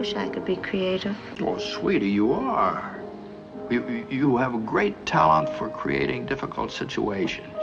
wish I could be creative. Oh, sweetie, you are. You, you have a great talent for creating difficult situations.